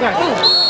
Obrigado.